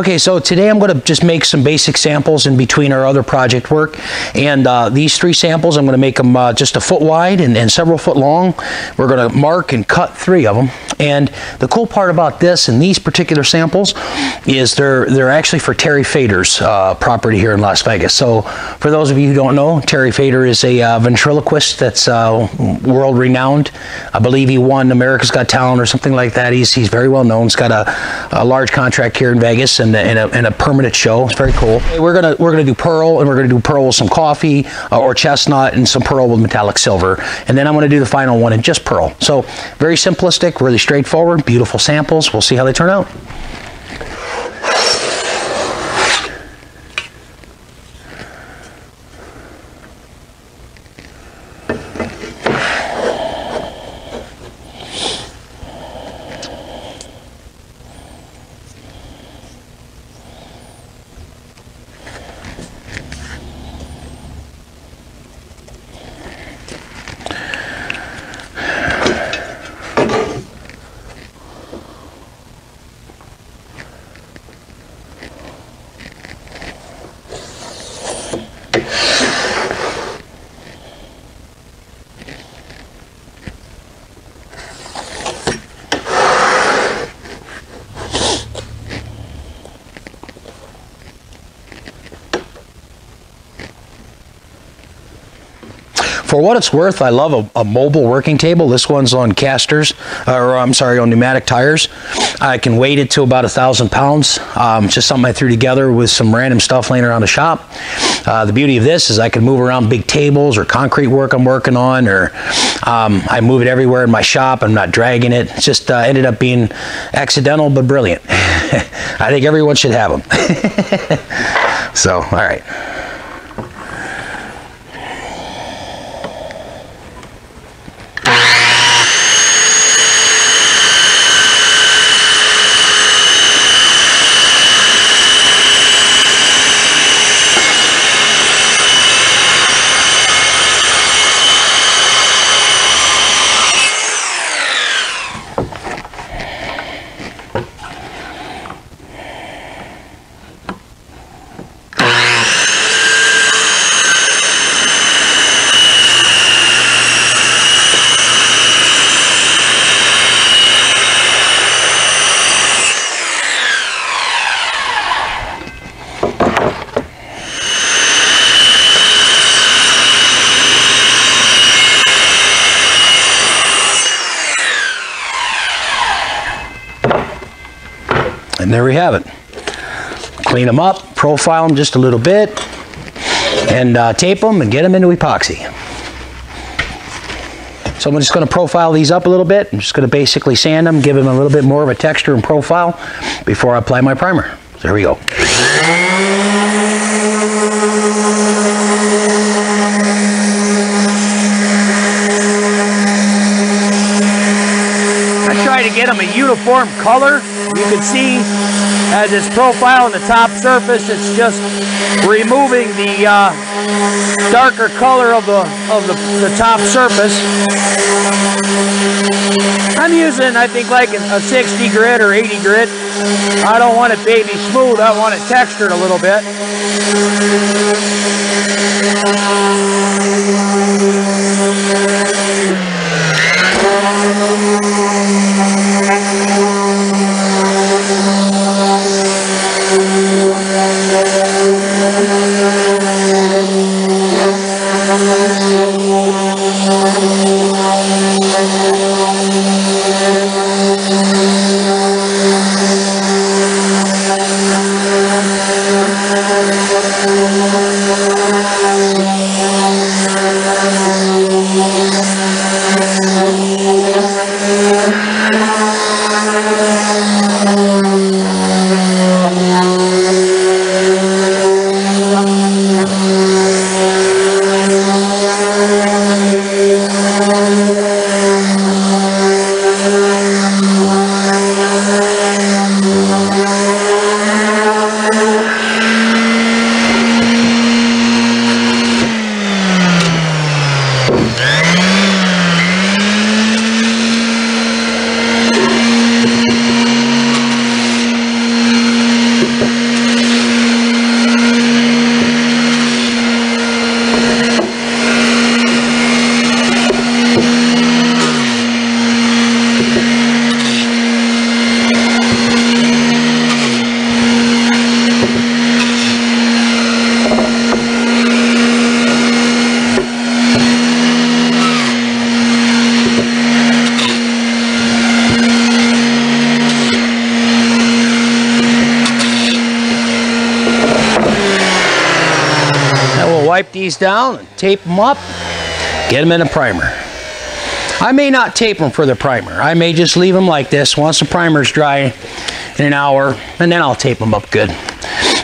Okay, so today I'm going to just make some basic samples in between our other project work. And uh, these three samples, I'm going to make them uh, just a foot wide and, and several foot long. We're going to mark and cut three of them. And the cool part about this and these particular samples is they're, they're actually for Terry Fator's uh, property here in Las Vegas. So for those of you who don't know, Terry Fator is a uh, ventriloquist that's uh, world renowned. I believe he won America's Got Talent or something like that. He's, he's very well known. He's got a, a large contract here in Vegas and, and, a, and a permanent show. It's very cool. We're gonna we're gonna do pearl and we're gonna do pearl with some coffee uh, or chestnut and some pearl with metallic silver. And then I'm gonna do the final one in just pearl. So very simplistic, really straightforward, beautiful samples. We'll see how they turn out. For what it's worth, I love a, a, mobile working table. This one's on casters, or I'm sorry, on pneumatic tires. I can weight it to about a thousand pounds. Um, just something I threw together with some random stuff laying around the shop. Uh, the beauty of this is I can move around big tables or concrete work I'm working on, or um, I move it everywhere in my shop. I'm not dragging it. It just uh, ended up being accidental but brilliant. I think everyone should have them. so, all right. And there we have it. Clean them up, profile them just a little bit, and uh, tape them and get them into epoxy. So I'm just going to profile these up a little bit. I'm just going to basically sand them, give them a little bit more of a texture and profile before I apply my primer. So there we go. I try to get them a uniform color you can see as it's profile on the top surface, it's just removing the uh, darker color of the of the, the top surface. I'm using, I think, like a 60 grit or 80 grit. I don't want it baby smooth. I want it textured a little bit. Down, tape them up, get them in a primer. I may not tape them for the primer. I may just leave them like this once the primer's dry in an hour, and then I'll tape them up good.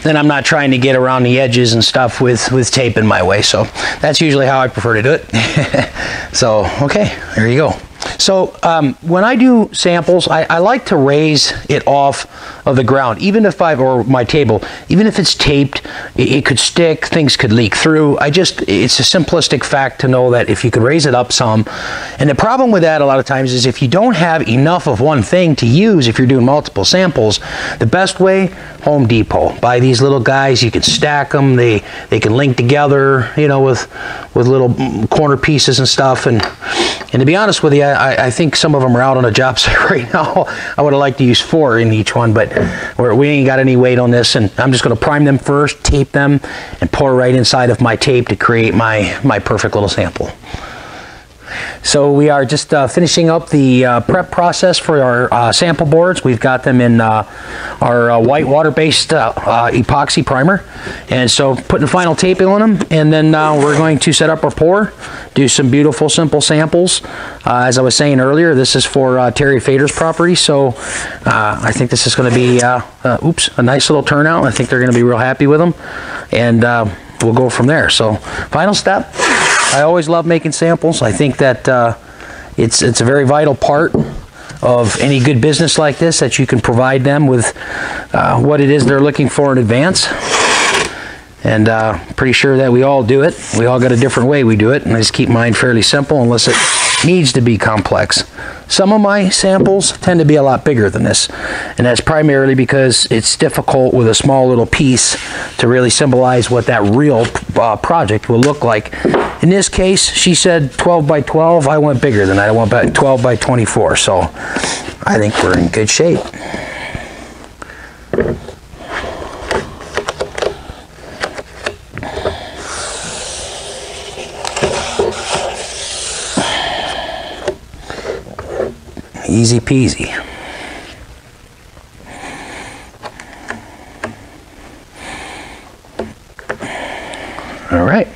Then I'm not trying to get around the edges and stuff with, with tape in my way. So that's usually how I prefer to do it. so, okay, there you go. So um, when I do samples, I, I, like to raise it off of the ground, even if I or my table, even if it's taped, it, it, could stick, things could leak through. I just it's a simplistic fact to know that if you could raise it up some, and the problem with that a lot of times is if you don't have enough of one thing to use, if you're doing multiple samples, the best way Home Depot buy these little guys. You can stack them. They they can link together, you know, with with little corner pieces and stuff and. And to be honest with you, I, I, think some of them are out on a job site right now. I would have liked to use four in each one, but we ain't got any weight on this. And I'm just going to prime them first, tape them, and pour right inside of my tape to create my, my perfect little sample. So we are just uh, finishing up the uh, prep process for our uh, sample boards. We've got them in uh, our uh, white water-based uh, epoxy primer. And so putting final taping on them. And then we're going to set up our pour, do some beautiful simple samples. as I was saying earlier, this is for Terry Fator's property. So I think this is going to be, oops, a nice little turnout. I think they're going to be real happy with them. And we'll go from there. So final step. I always love making samples. I think that uh, it's, it's a very vital part of any good business like this that you can provide them with uh, what it is they're looking for in advance. And uh, pretty sure that we all do it. We all got a different way we do it. And I just keep mine fairly simple unless it needs to be complex. Some of my samples tend to be a lot bigger than this, and that's primarily because it's difficult with a small little piece to really symbolize what that real uh, project will look like. In this case, she said 12 by 12. I went bigger than that. I went about 12 by 24, so I think we're in good shape. Easy peasy. All right.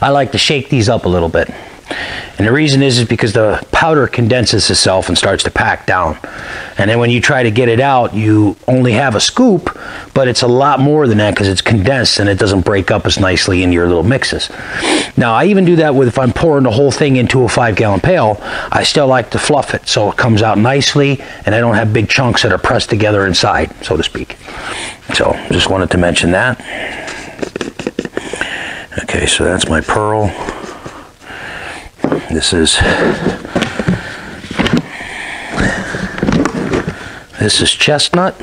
I like to shake these up a little bit. And the reason is, is because the powder condenses itself and starts to pack down. And then when you try to get it out, you only have a scoop, but it's a lot more than that because it's condensed and it doesn't break up as nicely in your little mixes. Now, I even do that with if I'm pouring the whole thing into a five gallon pail, I still like to fluff it so it comes out nicely and I don't have big chunks that are pressed together inside, so to speak. So, just wanted to mention that. Okay, so that's my pearl. This is this is chestnut.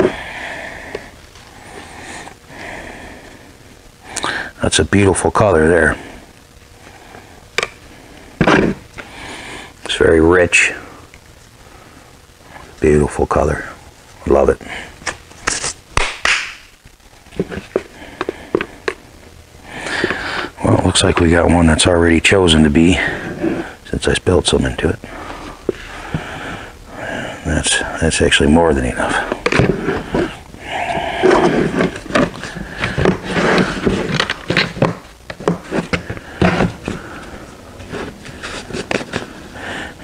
That's a beautiful color there. It's very rich. Beautiful color. Love it. Well, it looks like we got one that's already chosen to be since I spilled some into it. That's, that's actually more than enough.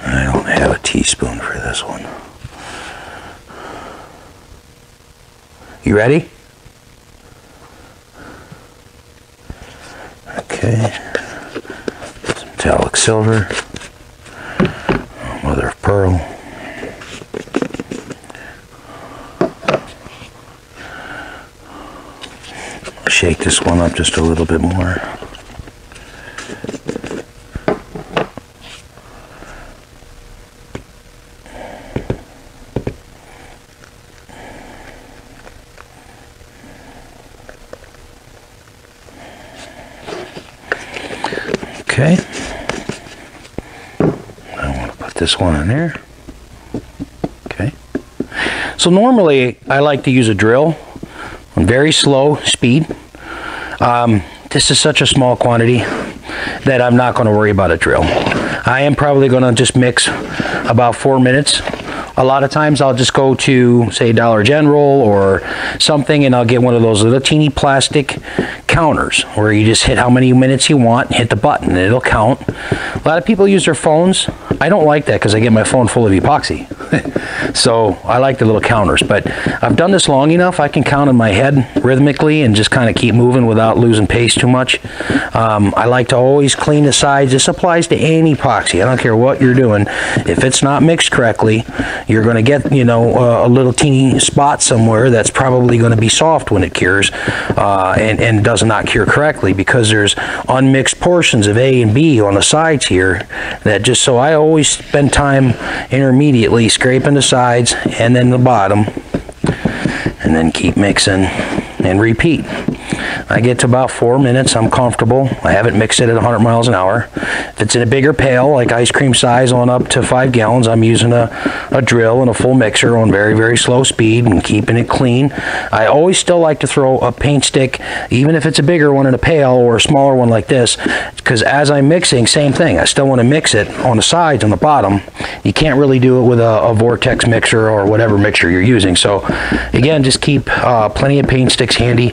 I don't have a teaspoon for this one. You ready? Okay. Some metallic silver mother of pearl. This one up just a little bit more. Okay I want to put this one in there. Okay. So normally I like to use a drill on very slow speed. Um, this is such a small quantity that I'm not going to worry about a drill. I am probably going to just mix about four minutes A lot of times I'll just go to, say, Dollar General or something, and I'll get one of those little teeny plastic counters where you just hit how many minutes you want hit the button and it'll count. A lot of people use their phones. I don't like that because I get my phone full of epoxy. so I like the little counters. But I've done this long enough, I can count in my head rhythmically and just kind of keep moving without losing pace too much. Um, I like to always clean the sides. This applies to any epoxy. I don't care what you're doing. If it's not mixed correctly, you're going to get, you know, uh, a little teeny spot somewhere that's probably going to be soft when it cures uh, and, and does not cure correctly because there's unmixed portions of A and B on the sides here that just so I always spend time intermediately scraping the sides and then the bottom and then keep mixing and repeat. I get to about four minutes, I'm comfortable. I haven't mixed it at 100 miles an hour. If it's in a bigger pail, like ice cream size on up to five gallons, I'm using a, a drill and a full mixer on very, very slow speed and keeping it clean. I always still like to throw a paint stick, even if it's a bigger one in a pail or a smaller one like this, because as I'm mixing, same thing. I still want to mix it on the sides, on the bottom. You can't really do it with a, a vortex mixer or whatever mixer you're using. So again, just keep uh, plenty of paint sticks handy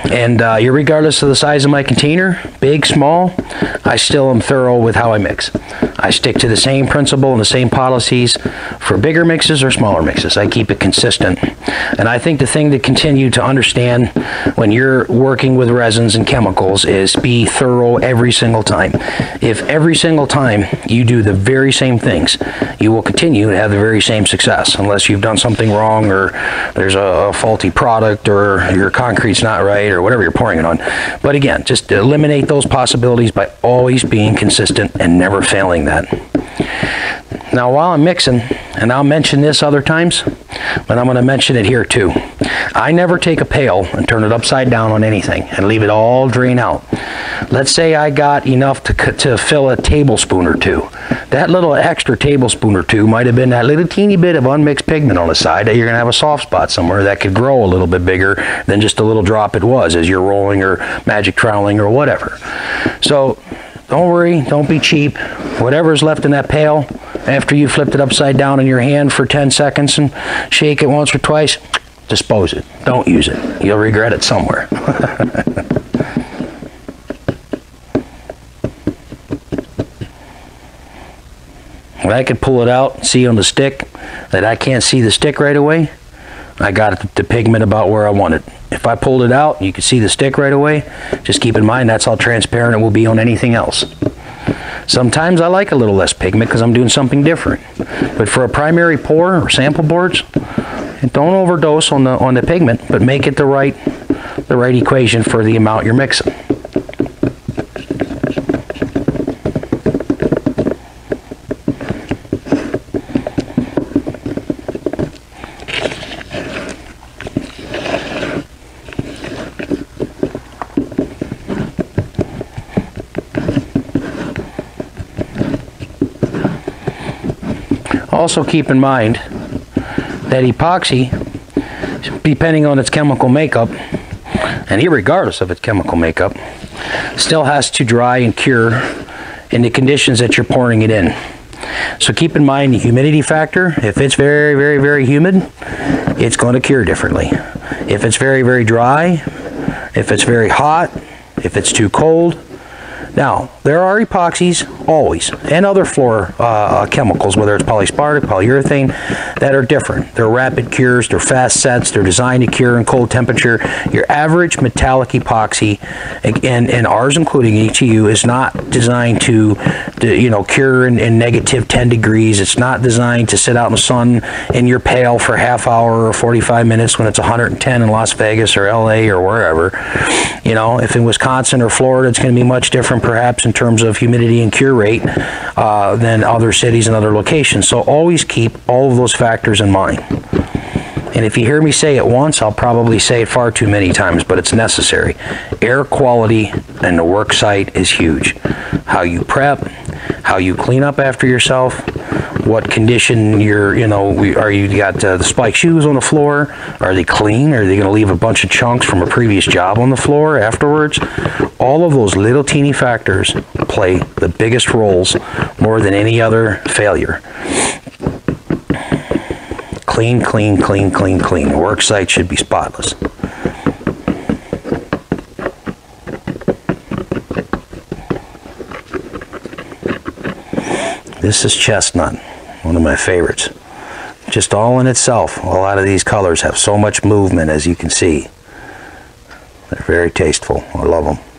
and uh, regardless of the size of my container, big, small, I still am thorough with how I mix. I stick to the same principle and the same policies for bigger mixes or smaller mixes. I keep it consistent. And I think the thing to continue to understand when you're working with resins and chemicals is be thorough every single time. If every single time you do the very same things, you will continue to have the very same success unless you've done something wrong or there's a, a faulty product or your concrete's not right or whatever you're pouring it on. But again, just eliminate those possibilities by always being consistent and never failing that. Now, while I'm mixing, and I'll mention this other times, but I'm going to mention it here too. I never take a pail and turn it upside down on anything and leave it all drain out. Let's say I got enough to, to fill a tablespoon or two. That little extra tablespoon or two might have been that little teeny bit of unmixed pigment on the side that you're going to have a soft spot somewhere that could grow a little bit bigger than just a little drop it was as you're rolling or magic troweling or whatever. So don't worry, don't be cheap. Whatever's left in that pail, after you flipped it upside down in your hand for 10 seconds and shake it once or twice, dispose it. Don't use it. You'll regret it somewhere. I could pull it out, see on the stick that I can't see the stick right away, I got the pigment about where I want it. If I pulled it out, you could see the stick right away. Just keep in mind that's how transparent it will be on anything else. Sometimes I like a little less pigment because I'm doing something different. But for a primary pour or sample boards, don't overdose on the on the pigment, but make it the right the right equation for the amount you're mixing. Also keep in mind that epoxy, depending on its chemical makeup, and regardless of its chemical makeup, still has to dry and cure in the conditions that you're pouring it in. So keep in mind the humidity factor. If it's very, very, very humid, it's going to cure differently. If it's very, very dry, if it's very hot, if it's too cold, now, there are epoxies, always, and other floor uh, chemicals, whether it's polyaspartic, polyurethane, that are different. They're rapid cures, they're fast sets, they're designed to cure in cold temperature. Your average metallic epoxy, and, and ours including ETU, is not designed to, to you know, cure in, in negative 10 degrees. It's not designed to sit out in the sun in your pail for half hour or 45 minutes when it's 110 in Las Vegas or LA or wherever. You know, if in Wisconsin or Florida, it's going to be much different perhaps in terms of humidity and cure rate uh, than other cities and other locations. So always keep all of those factors in mind. And if you hear me say it once, I'll probably say it far too many times, but it's necessary. Air quality in the work site is huge. How you prep, how you clean up after yourself, what condition you're, you know, are you got uh, the spike shoes on the floor? Are they clean? Are they going to leave a bunch of chunks from a previous job on the floor afterwards? All of those little teeny factors play the biggest roles more than any other failure. Clean, clean, clean, clean, clean. Work site should be spotless. This is chestnut, one of my favorites. Just all in itself, a lot of these colors have so much movement as you can see. They're very tasteful. I love them.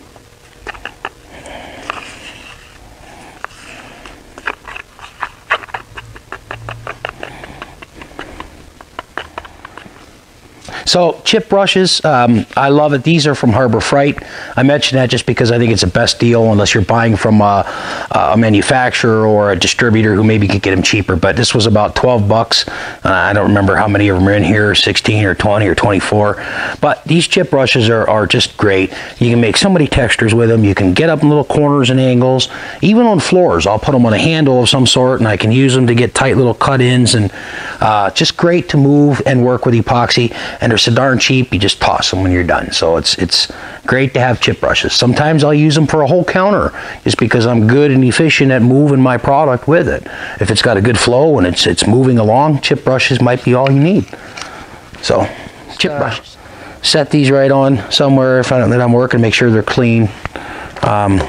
So chip brushes, um, I love it. These are from Harbor Freight. I mention that just because I think it's the best deal unless you're buying from a, a manufacturer or a distributor who maybe could get them cheaper. But this was about 12 bucks. Uh, I don't remember how many of them are in here, 16 or 20 or 24. But these chip brushes are, are just great. You can make so many textures with them. You can get up in little corners and angles. Even on floors, I'll put them on a handle of some sort and I can use them to get tight little cut-ins and uh, just great to move and work with epoxy. And so darn cheap. You just toss them when you're done. So it's it's great to have chip brushes. Sometimes I'll use them for a whole counter just because I'm good and efficient at moving my product with it. If it's got a good flow and it's it's moving along, chip brushes might be all you need. So chip brushes. Set these right on somewhere if I, that I'm working. Make sure they're clean. Um,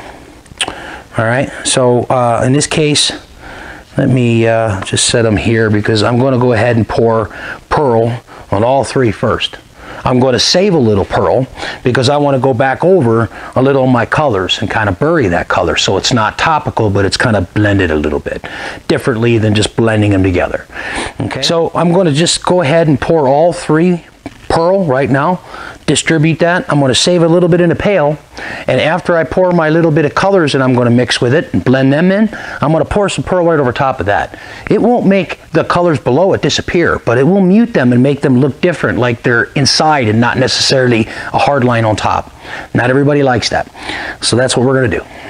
all right. So uh, in this case. Let me uh, just set them here because I'm going to go ahead and pour pearl on all three first. I'm going to save a little pearl because I want to go back over a little of my colors and kind of bury that color so it's not topical but it's kind of blended a little bit differently than just blending them together. Okay. So I'm going to just go ahead and pour all three pearl right now distribute that. I'm going to save a little bit in a pail. And after I pour my little bit of colors and I'm going to mix with it and blend them in, I'm going to pour some pearl right over top of that. It won't make the colors below it disappear, but it will mute them and make them look different, like they're inside and not necessarily a hard line on top. Not everybody likes that. So that's what we're going to do.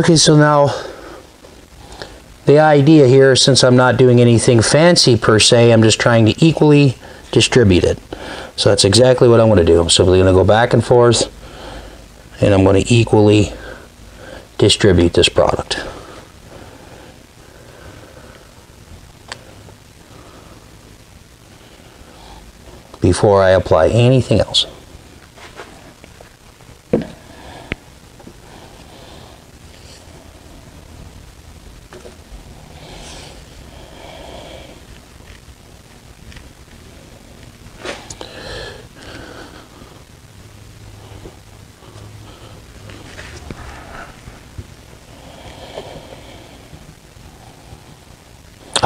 Okay, so now the idea here, since I'm not doing anything fancy per se, I'm just trying to equally distribute it. So that's exactly what I'm going to do. I'm simply going to go back and forth, and I'm going to equally distribute this product. before I apply anything else.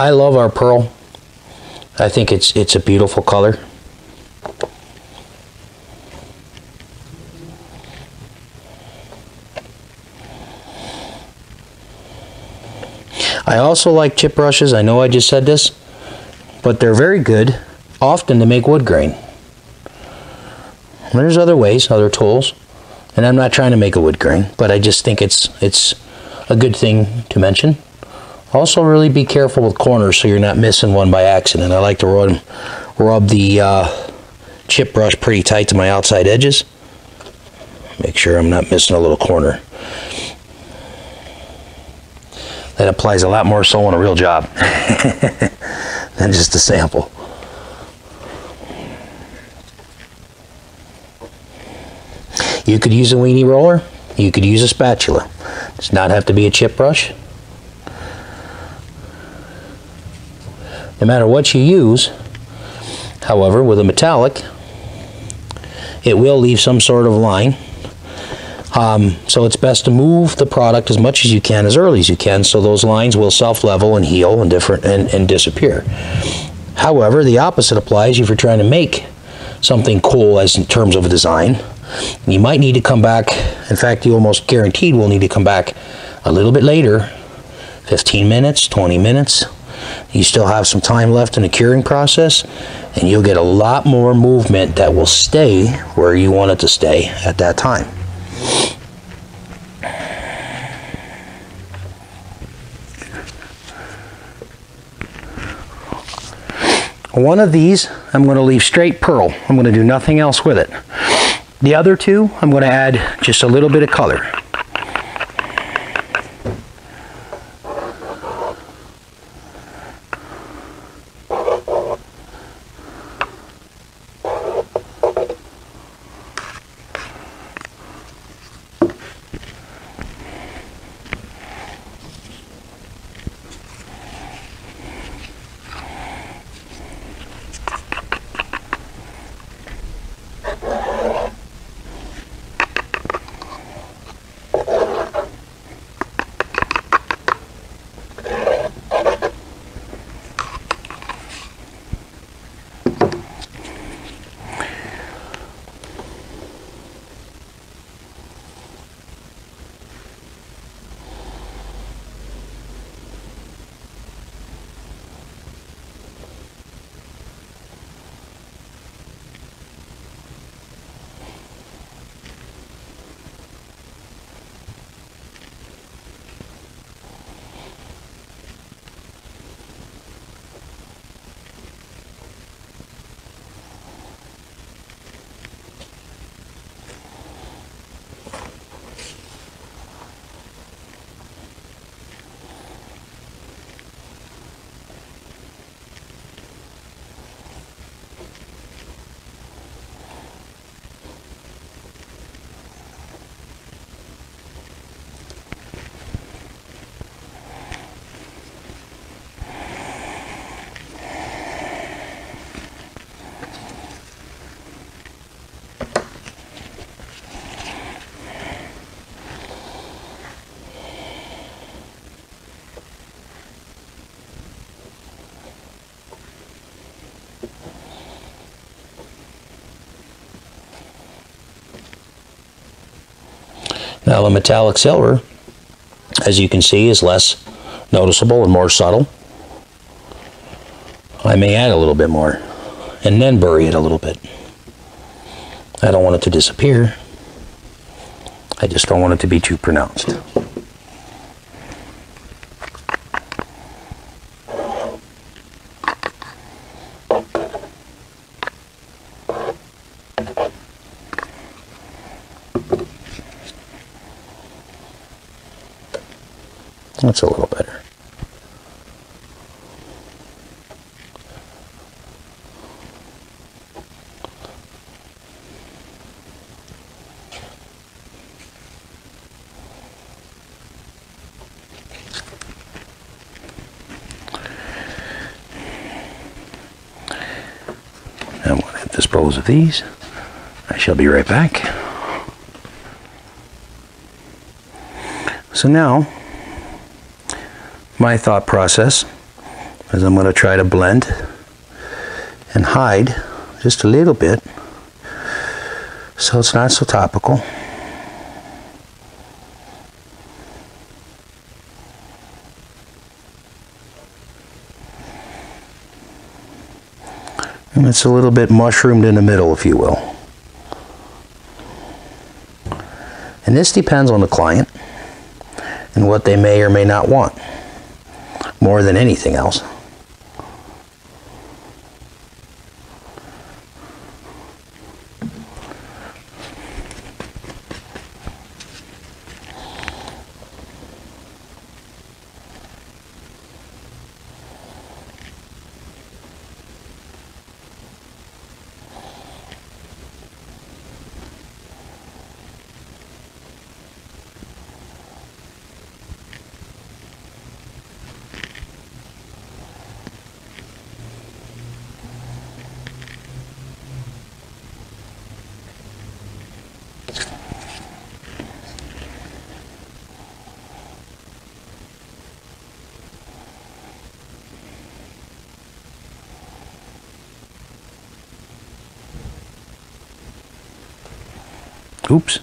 I love our pearl. I think it's it's a beautiful color. I also like chip brushes. I know I just said this, but they're very good often to make wood grain. There's other ways, other tools, and I'm not trying to make a wood grain, but I just think it's it's a good thing to mention. Also, really be careful with corners so you're not missing one by accident. I like to rub, rub the uh, chip brush pretty tight to my outside edges. Make sure I'm not missing a little corner. That applies a lot more so on a real job than just a sample. You could use a weenie roller. You could use a spatula. Does not have to be a chip brush. No matter what you use. However, with a metallic, it will leave some sort of line. Um, so it's best to move the product as much as you can, as early as you can, so those lines will self-level and heal and different and, and disappear. However, the opposite applies if you're trying to make something cool as in terms of a design. You might need to come back. In fact, you almost guaranteed will need to come back a little bit later 15 minutes, 20 minutes. You still have some time left in the curing process, and you'll get a lot more movement that will stay where you want it to stay at that time. One of these I'm going to leave straight pearl. I'm going to do nothing else with it. The other two I'm going to add just a little bit of color. Now the metallic silver, as you can see, is less noticeable and more subtle. I may add a little bit more and then bury it a little bit. I don't want it to disappear. I just don't want it to be too pronounced. That's a little better. I'm going to dispose of these. I shall be right back. So now my thought process is I'm going to try to blend and hide just a little bit so it's not so topical. It's a little bit mushroomed in the middle, if you will. And this depends on the client and what they may or may not want more than anything else. Oops.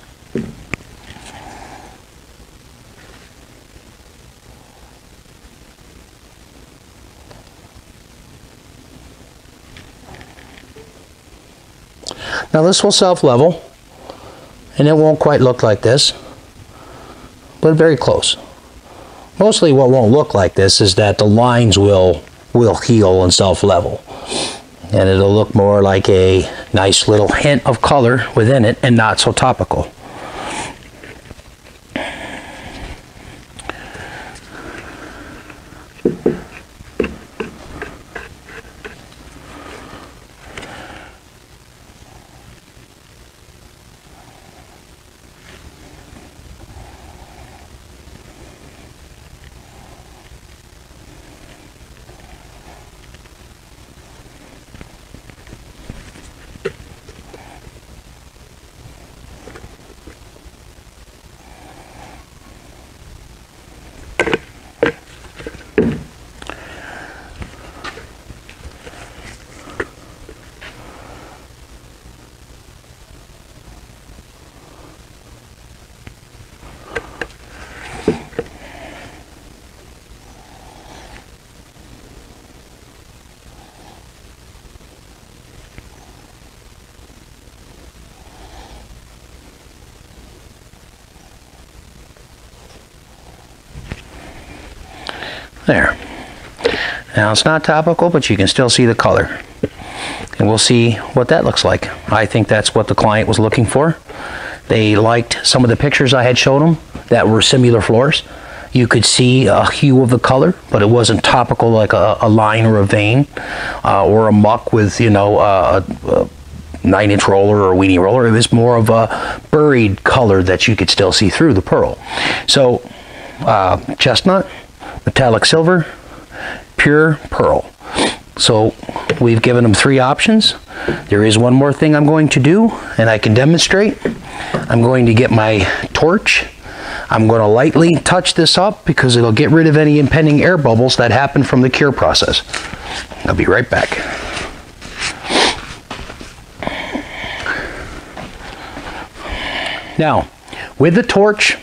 Now this will self-level and it won't quite look like this, but very close. Mostly what won't look like this is that the lines will, will heal and self-level. And it'll look more like a nice little hint of color within it and not so topical. There. Now it's not topical, but you can still see the color. And we'll see what that looks like. I think that's what the client was looking for. They liked some of the pictures I had showed them that were similar floors. You could see a hue of the color, but it wasn't topical like a, a line or a vein uh, or a muck with, you know, a, a nine inch roller or a weenie roller. It was more of a buried color that you could still see through the pearl. So, uh, chestnut, metallic silver, pure pearl. So we've given them three options. There is one more thing I'm going to do, and I can demonstrate. I'm going to get my torch. I'm going to lightly touch this up because it'll get rid of any impending air bubbles that happen from the cure process. I'll be right back. Now, with the torch,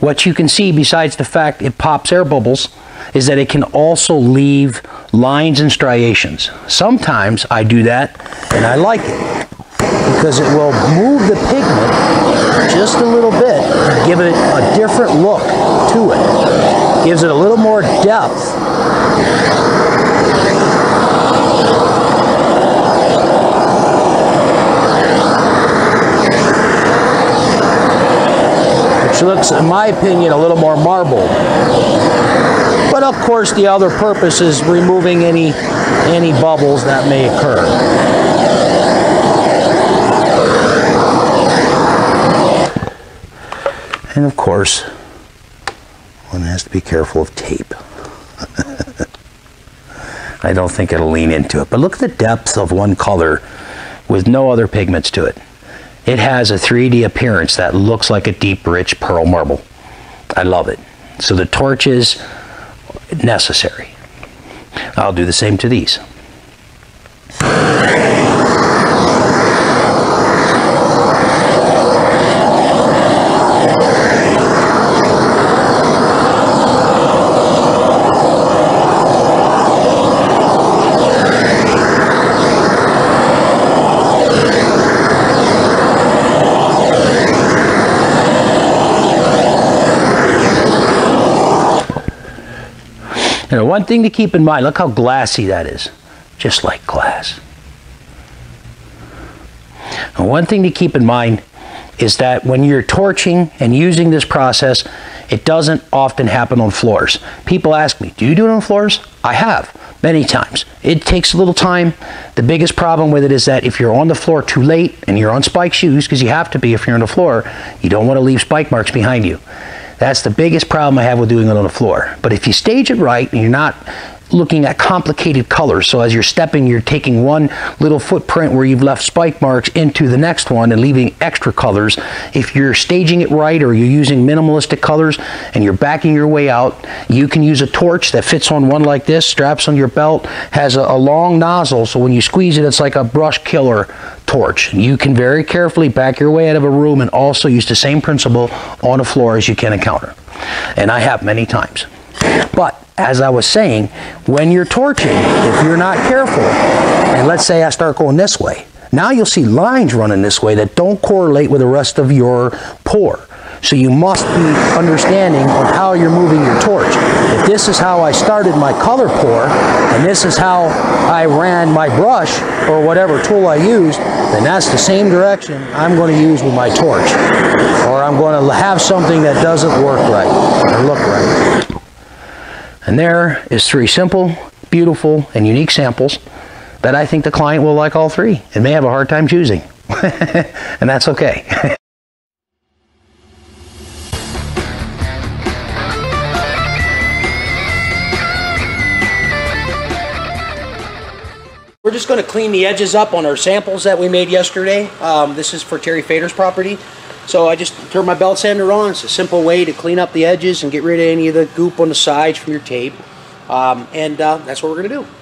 what you can see besides the fact it pops air bubbles is that it can also leave lines and striations. Sometimes I do that and I like it because it will move the pigment just a little bit give it a different look to it. Gives it a little more depth looks, in my opinion, a little more marble. But of course, the other purpose is removing any, any bubbles that may occur. And of course, one has to be careful of tape. I don't think it'll lean into it. But look at the depth of one color with no other pigments to it. It has a 3D appearance that looks like a deep, rich pearl marble. I love it. So the torch is necessary. I'll do the same to these. One thing to keep in mind, look how glassy that is. Just like glass. And one thing to keep in mind is that when you're torching and using this process, it doesn't often happen on floors. People ask me, do you do it on floors? I have, many times. It takes a little time. The biggest problem with it is that if you're on the floor too late and you're on spike shoes, because you have to be if you're on the floor, you don't want to leave spike marks behind you. That's the biggest problem I have with doing it on the floor. But if you stage it right and you're not looking at complicated colors. So as you're stepping, you're taking one little footprint where you've left spike marks into the next one and leaving extra colors. If you're staging it right or you're using minimalistic colors and you're backing your way out, you can use a torch that fits on one like this, straps on your belt, has a, a long nozzle, so when you squeeze it, it's like a brush killer torch. You can very carefully back your way out of a room and also use the same principle on a floor as you can encounter. And I have many times. But as I was saying, when you're torching, if you're not careful, and let's say I start going this way, now you'll see lines running this way that don't correlate with the rest of your pour. So you must be understanding of how you're moving your torch. If this is how I started my color pour, and this is how I ran my brush, or whatever tool I used, then that's the same direction I'm going to use with my torch. Or I'm going to have something that doesn't work right, or look right. And there is three simple, beautiful, and unique samples that I think the client will like all three and may have a hard time choosing. and that's okay. We're just going to clean the edges up on our samples that we made yesterday. Um, this is for Terry Fator's property. So I just turn my belt sander on. It's a simple way to clean up the edges and get rid of any of the goop on the sides from your tape. Um, and uh, that's what we're going to do.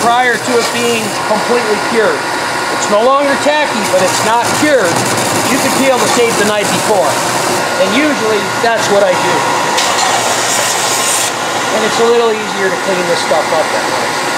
prior to it being completely cured. It's no longer tacky, but it's not cured. You can peel the tape the night before. And usually that's what I do. And it's a little easier to clean this stuff up that way.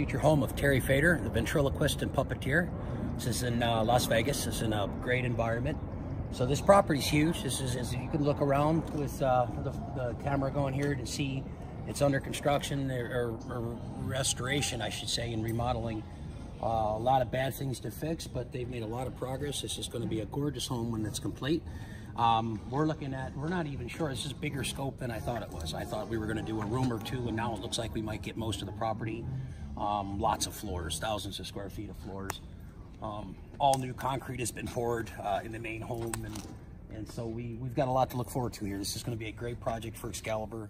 Future home of Terry Fator, the ventriloquist and puppeteer. This is in uh, Las Vegas. This is in a great environment. So this property's huge. This is, as you can look around with uh, the, the, camera going here to see it's under construction or, or, restoration, I should say, and remodeling. Uh, a lot of bad things to fix, but they've made a lot of progress. This is going to be a gorgeous home when it's complete. Um, we're looking at, we're not even sure, this is bigger scope than I thought it was. I thought we were going to do a room or two, and now it looks like we might get most of the property. Um, lots of floors, thousands of square feet of floors. Um, all new concrete has been poured uh, in the main home, and, and so we, we've got a lot to look forward to here. This is going to be a great project for Excalibur.